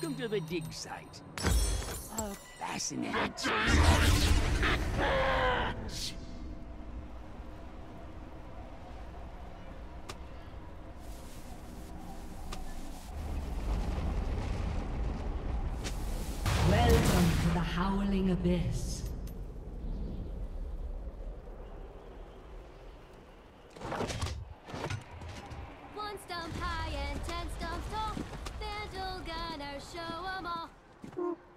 to the dig site. A fascinating Welcome to the Howling Abyss.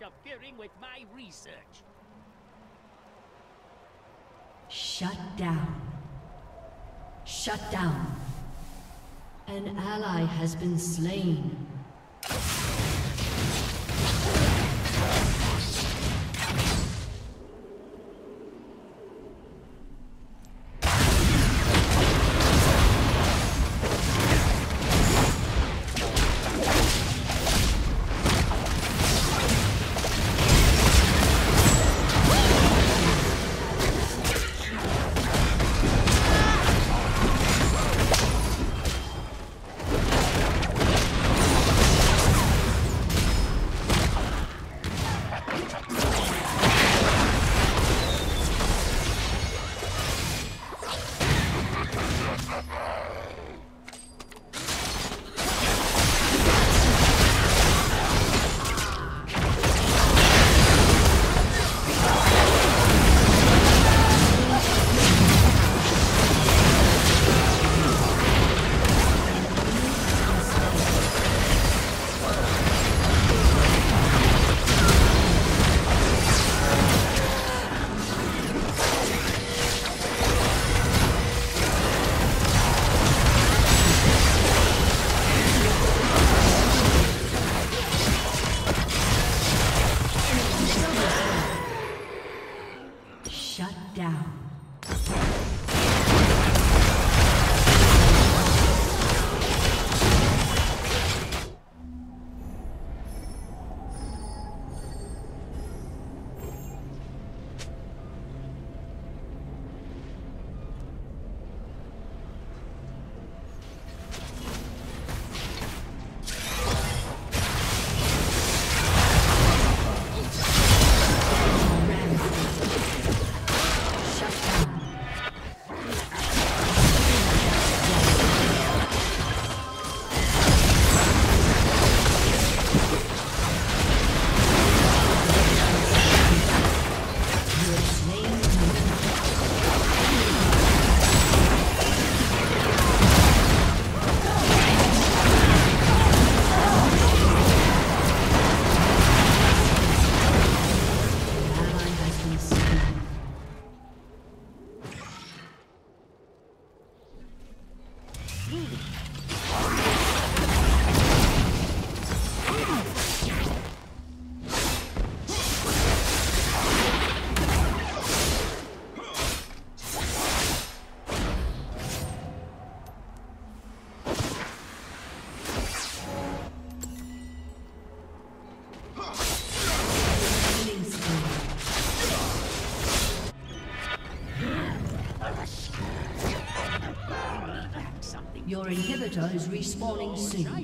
interfering with my research. Shut down. Shut down. An ally has been slain. Inhibitors respawning soon.